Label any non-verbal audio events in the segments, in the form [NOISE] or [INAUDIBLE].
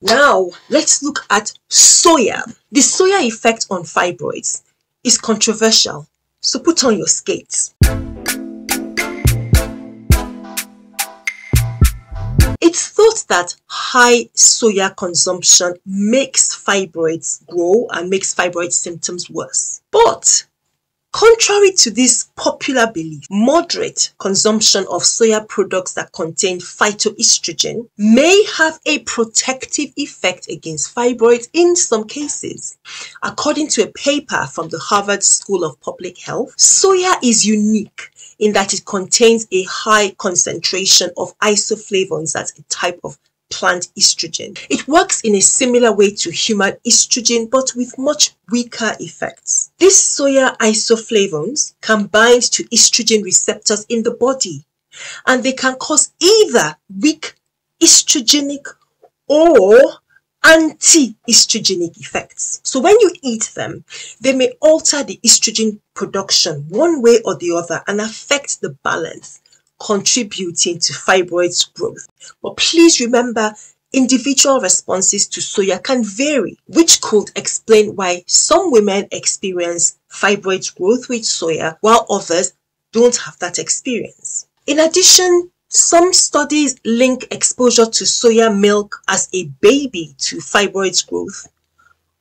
Now, let's look at soya. The soya effect on fibroids is controversial, so put on your skates. It's thought that high soya consumption makes fibroids grow and makes fibroid symptoms worse. But Contrary to this popular belief, moderate consumption of soya products that contain phytoestrogen may have a protective effect against fibroids in some cases. According to a paper from the Harvard School of Public Health, soya is unique in that it contains a high concentration of isoflavones, that's a type of plant estrogen. It works in a similar way to human estrogen but with much weaker effects. These soya isoflavones can bind to estrogen receptors in the body and they can cause either weak estrogenic or anti-estrogenic effects. So when you eat them, they may alter the estrogen production one way or the other and affect the balance contributing to fibroids growth. But please remember, individual responses to soya can vary, which could explain why some women experience fibroids growth with soya while others don't have that experience. In addition, some studies link exposure to soya milk as a baby to fibroids growth,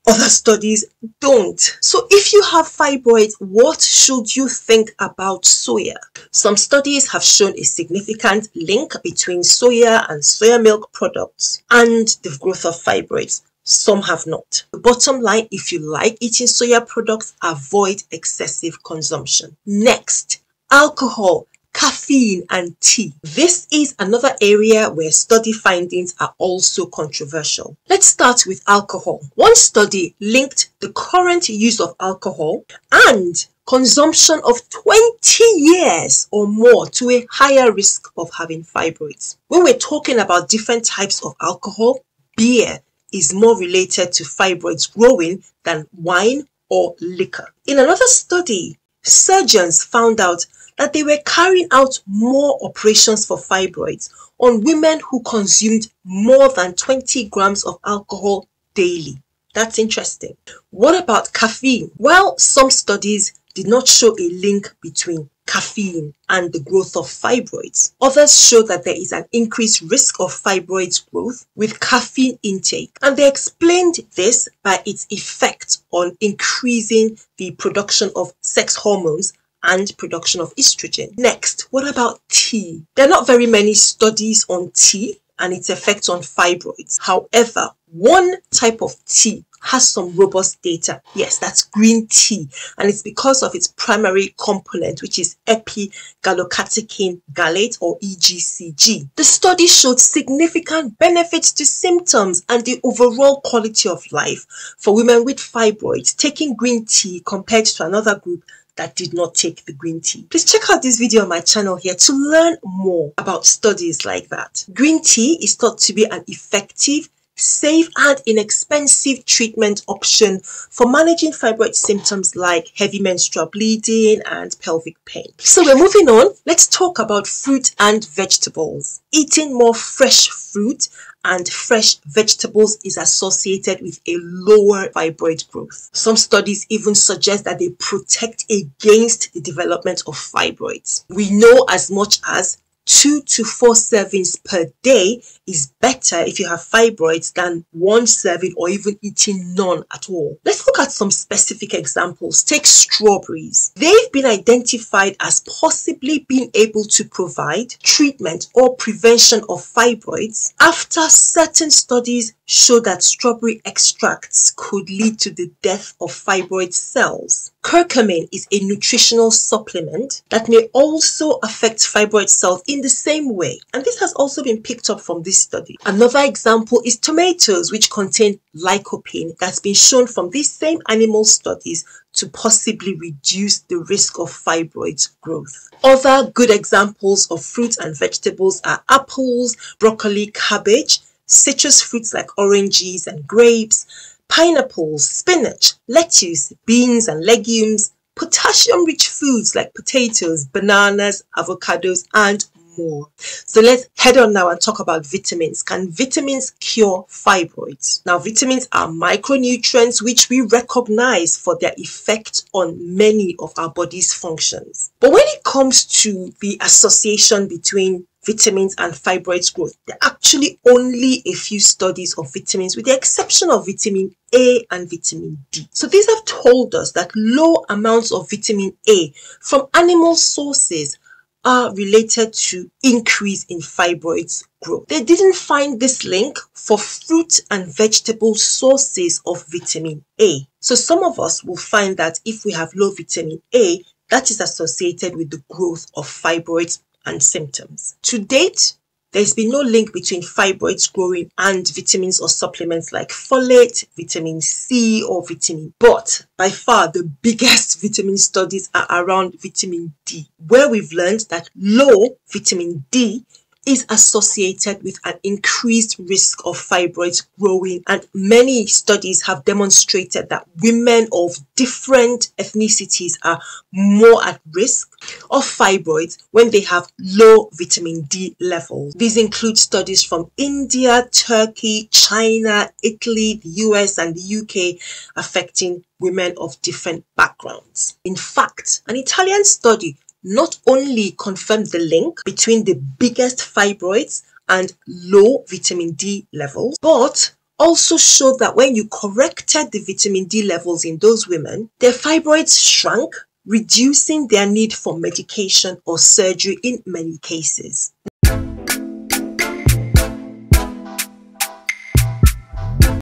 other studies don't. So if you have fibroids, what should you think about soya? Some studies have shown a significant link between soya and soya milk products and the growth of fibroids. Some have not. The bottom line, if you like eating soya products, avoid excessive consumption. Next, alcohol caffeine and tea. This is another area where study findings are also controversial. Let's start with alcohol. One study linked the current use of alcohol and consumption of 20 years or more to a higher risk of having fibroids. When we're talking about different types of alcohol, beer is more related to fibroids growing than wine or liquor. In another study, surgeons found out that they were carrying out more operations for fibroids on women who consumed more than 20 grams of alcohol daily. That's interesting. What about caffeine? Well, some studies did not show a link between caffeine and the growth of fibroids. Others show that there is an increased risk of fibroids growth with caffeine intake, and they explained this by its effect on increasing the production of sex hormones and production of estrogen. Next, what about tea? There are not very many studies on tea and its effects on fibroids. However, one type of tea has some robust data. Yes, that's green tea. And it's because of its primary component, which is epigallocatechin gallate or EGCG. The study showed significant benefits to symptoms and the overall quality of life for women with fibroids taking green tea compared to another group that did not take the green tea. Please check out this video on my channel here to learn more about studies like that. Green tea is thought to be an effective safe and inexpensive treatment option for managing fibroid symptoms like heavy menstrual bleeding and pelvic pain. So we're moving on. Let's talk about fruit and vegetables. Eating more fresh fruit and fresh vegetables is associated with a lower fibroid growth. Some studies even suggest that they protect against the development of fibroids. We know as much as two to four servings per day is better if you have fibroids than one serving or even eating none at all. Let's look at some specific examples. Take strawberries. They've been identified as possibly being able to provide treatment or prevention of fibroids after certain studies show that strawberry extracts could lead to the death of fibroid cells. Curcumin is a nutritional supplement that may also affect fibroid cells in the same way. And this has also been picked up from this study. Another example is tomatoes, which contain lycopene that's been shown from these same animal studies to possibly reduce the risk of fibroid growth. Other good examples of fruits and vegetables are apples, broccoli, cabbage, citrus fruits like oranges and grapes, pineapples, spinach, lettuce, beans and legumes, potassium rich foods like potatoes, bananas, avocados, and more. So let's head on now and talk about vitamins. Can vitamins cure fibroids? Now, vitamins are micronutrients which we recognize for their effect on many of our body's functions. But when it comes to the association between vitamins and fibroids growth. There are actually only a few studies of vitamins with the exception of vitamin A and vitamin D. So these have told us that low amounts of vitamin A from animal sources are related to increase in fibroids growth. They didn't find this link for fruit and vegetable sources of vitamin A. So some of us will find that if we have low vitamin A, that is associated with the growth of fibroids and symptoms. To date, there's been no link between fibroids growing and vitamins or supplements like folate, vitamin C, or vitamin. But by far, the biggest [LAUGHS] vitamin studies are around vitamin D, where we've learned that low vitamin D is associated with an increased risk of fibroids growing and many studies have demonstrated that women of different ethnicities are more at risk of fibroids when they have low vitamin D levels. These include studies from India, Turkey, China, Italy, the US and the UK affecting women of different backgrounds. In fact, an Italian study not only confirmed the link between the biggest fibroids and low vitamin D levels, but also showed that when you corrected the vitamin D levels in those women, their fibroids shrank, reducing their need for medication or surgery in many cases.